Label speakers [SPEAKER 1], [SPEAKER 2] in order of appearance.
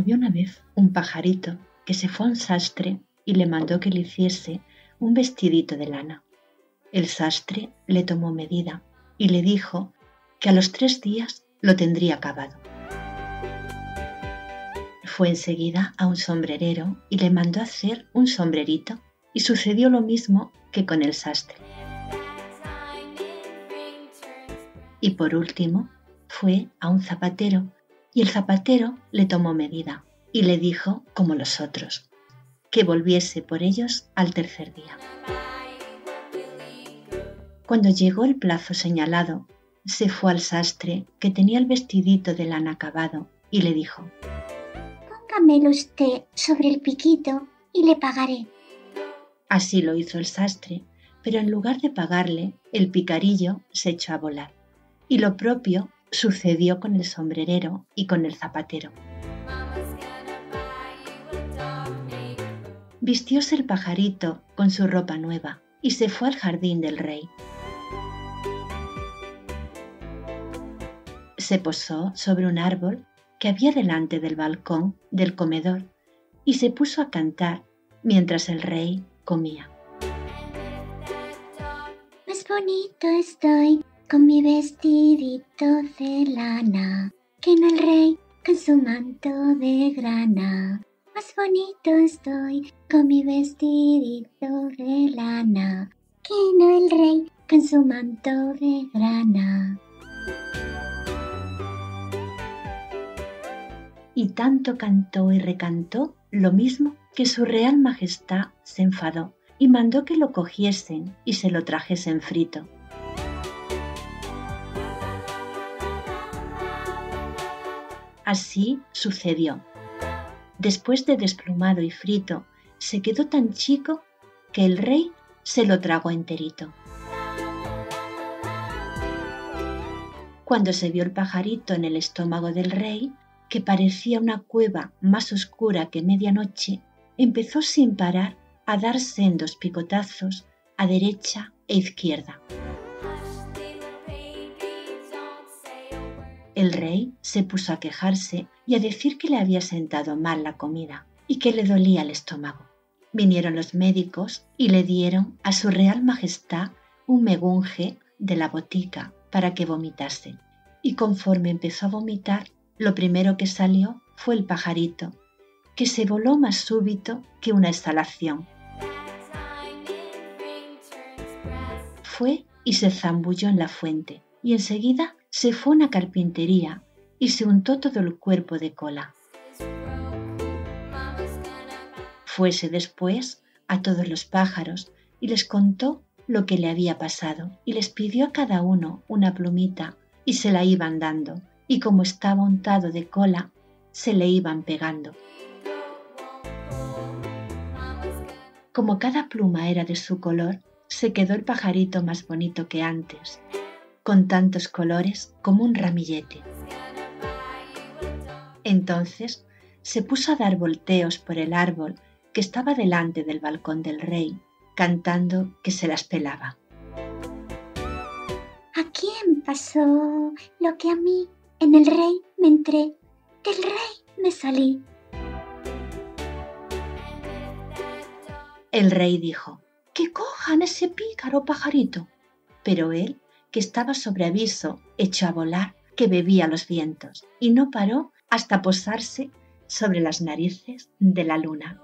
[SPEAKER 1] Había una vez un pajarito que se fue a un sastre y le mandó que le hiciese un vestidito de lana. El sastre le tomó medida y le dijo que a los tres días lo tendría acabado. Fue enseguida a un sombrerero y le mandó hacer un sombrerito y sucedió lo mismo que con el sastre. Y por último fue a un zapatero y el zapatero le tomó medida y le dijo, como los otros, que volviese por ellos al tercer día. Cuando llegó el plazo señalado, se fue al sastre que tenía el vestidito de lana acabado y le dijo,
[SPEAKER 2] Póngamelo usted sobre el piquito y le pagaré.
[SPEAKER 1] Así lo hizo el sastre, pero en lugar de pagarle, el picarillo se echó a volar. Y lo propio sucedió con el sombrerero y con el zapatero. Vistióse el pajarito con su ropa nueva y se fue al jardín del rey. Se posó sobre un árbol que había delante del balcón del comedor y se puso a cantar mientras el rey comía.
[SPEAKER 2] Más bonito estoy con mi vestidito de lana que en el rey con su manto de grana. Más bonito estoy con mi vestidito de lana que no el rey con su manto de grana.
[SPEAKER 1] Y tanto cantó y recantó lo mismo que su real majestad se enfadó y mandó que lo cogiesen y se lo trajesen frito. Así sucedió. Después de desplumado y frito, se quedó tan chico que el rey se lo tragó enterito. Cuando se vio el pajarito en el estómago del rey, que parecía una cueva más oscura que medianoche, empezó sin parar a dar sendos picotazos a derecha e izquierda. El rey se puso a quejarse y a decir que le había sentado mal la comida y que le dolía el estómago. Vinieron los médicos y le dieron a su real majestad un megunje de la botica para que vomitase. Y conforme empezó a vomitar, lo primero que salió fue el pajarito, que se voló más súbito que una exhalación. Fue y se zambulló en la fuente y enseguida se fue a una carpintería y se untó todo el cuerpo de cola. Fuese después a todos los pájaros y les contó lo que le había pasado y les pidió a cada uno una plumita y se la iban dando y como estaba untado de cola se le iban pegando. Como cada pluma era de su color, se quedó el pajarito más bonito que antes con tantos colores como un ramillete. Entonces se puso a dar volteos por el árbol que estaba delante del balcón del rey, cantando que se las pelaba.
[SPEAKER 2] ¿A quién pasó lo que a mí en el rey me entré? Del rey me salí.
[SPEAKER 1] El rey dijo, que cojan ese pícaro pajarito. Pero él que estaba sobre aviso, hecho a volar, que bebía los vientos, y no paró hasta posarse sobre las narices de la luna.